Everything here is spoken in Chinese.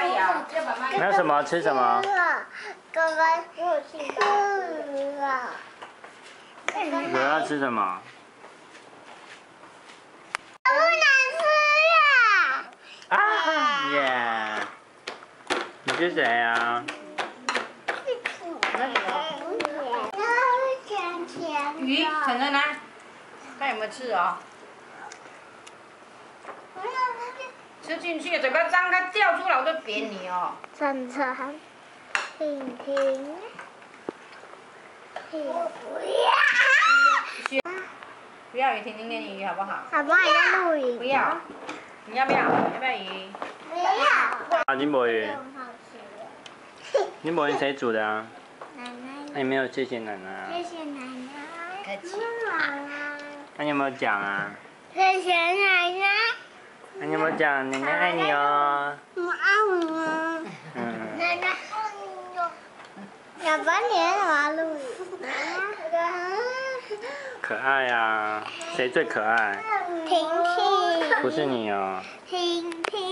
妈咬，要把妈咬。那什么吃什么？哥哥吃了，我要吃什么？不能吃了。啊耶！你是谁啊？鱼，晨晨呢？看有没有吃哦。吃进去，嘴巴张开掉出来，我就扁你哦。晨晨，婷婷，我不要。不要鱼，听听念鱼好不好？好不好？你在录影？不要。你要不要？要不要鱼？不要。啊，金博宇，很好吃。金博宇谁煮的啊？奶奶，那你没有谢谢奶奶啊？谢谢奶奶。客气那你有没有讲啊？谢谢奶奶，那你有没有讲奶奶爱你哦？我爱你哦。嗯，奶奶爱你哦。小白，你在干嘛录影？可爱啊！谁最可爱？婷婷，不是你哦。婷婷